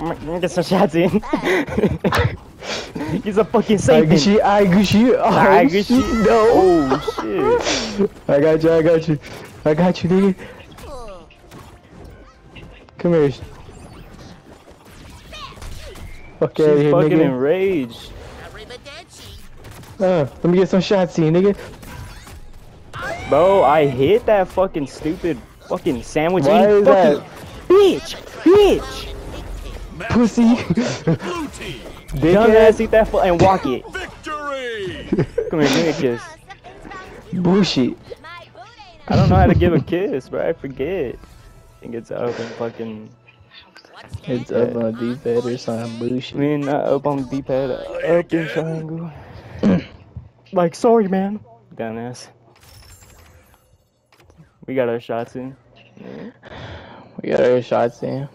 Me get some shots in. He's a fucking I you. I got you. Oh, I got shit, you. No. Oh shit. I got you. I got you. I got you, nigga. Come here. Fuck out She's here, fucking nigga. enraged. Uh, let me get some shots in, nigga. Bro, I hit that fucking stupid fucking sandwich Why is fucking that? bitch, bitch. Pussy. Dumbass, eat that fu- and walk it. Victory. Come here, give me a kiss. Bullshit. I don't know how to give a kiss, bro. I forget. I think it's up and fucking. It's up on the D-pad or some bullshit. I mean, not up on the D-pad, up in triangle. like, sorry, man. Dumbass. We got our shots in. We got our shots in.